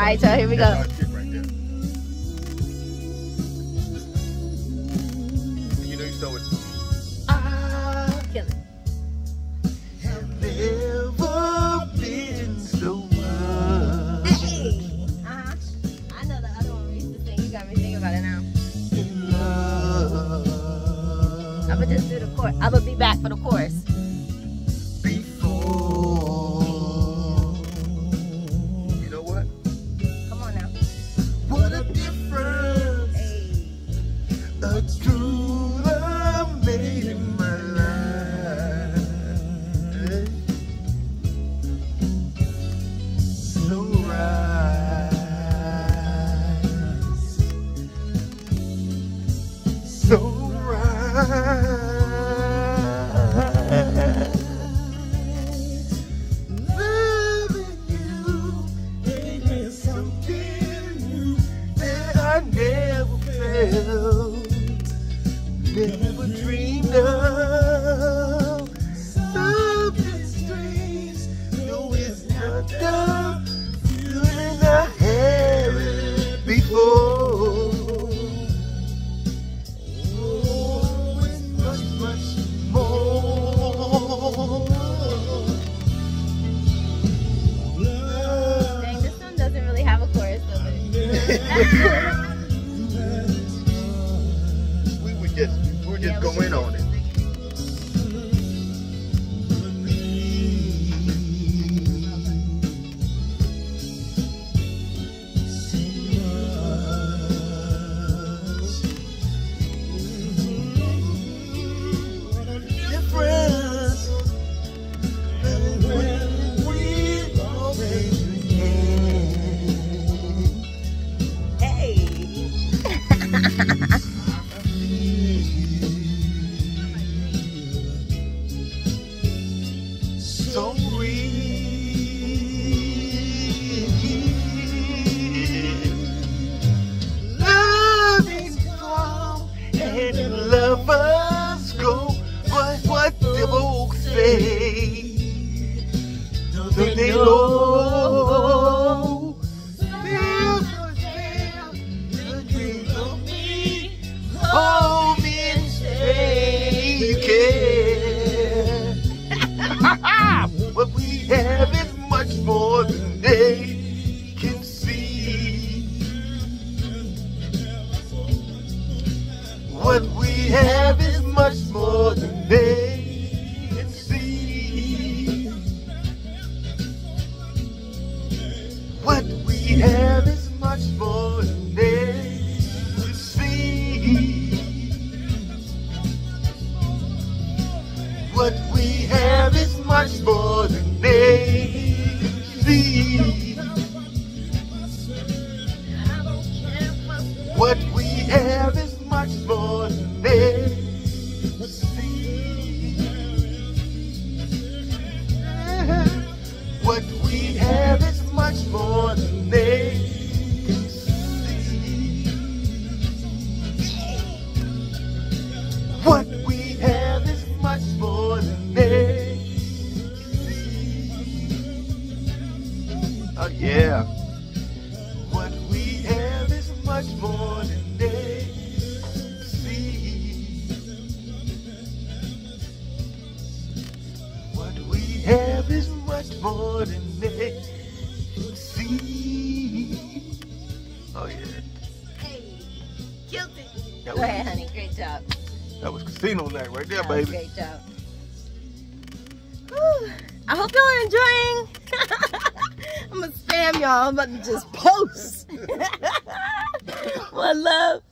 right, so here we go. That's our chick right there. You know you start with. I Kill it. have never been so much Hey! Uh-huh. I know the other one we used to sing. You got me thinking about it now. in love I'm gonna just do the chorus. I'm gonna be back for the chorus. So rise. Loving you ain't something new that I never felt, never dreamed of. Something strange, no, it's not we would just, we would just go in on it. So real. Loving strong and lovers go. But what the folks say? What we have is much more than they can see. What we have is much more than they can see. What we have is much more than they can see. What What we have is much more than they can see. What we have is much more than they see. Oh yeah. What we have is much more What we have is much more than they can see. Oh yeah. Hey. Guilty. That Go was, ahead, honey. Great job. that was casino night right there, That baby. Great job. Whew. I hope y'all are enjoying. I'm gonna spam y'all. I'm about to just post. One love.